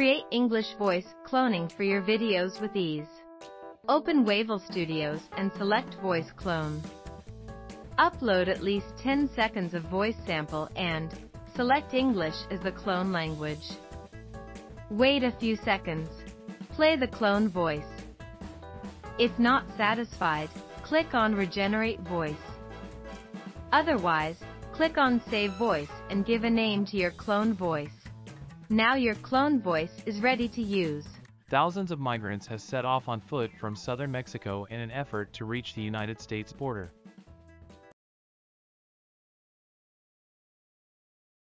Create English voice cloning for your videos with ease. Open Wavel Studios and select Voice Clone. Upload at least 10 seconds of voice sample and select English as the clone language. Wait a few seconds. Play the clone voice. If not satisfied, click on Regenerate Voice. Otherwise, click on Save Voice and give a name to your clone voice. Now your clone voice is ready to use. Thousands of migrants have set off on foot from southern Mexico in an effort to reach the United States border.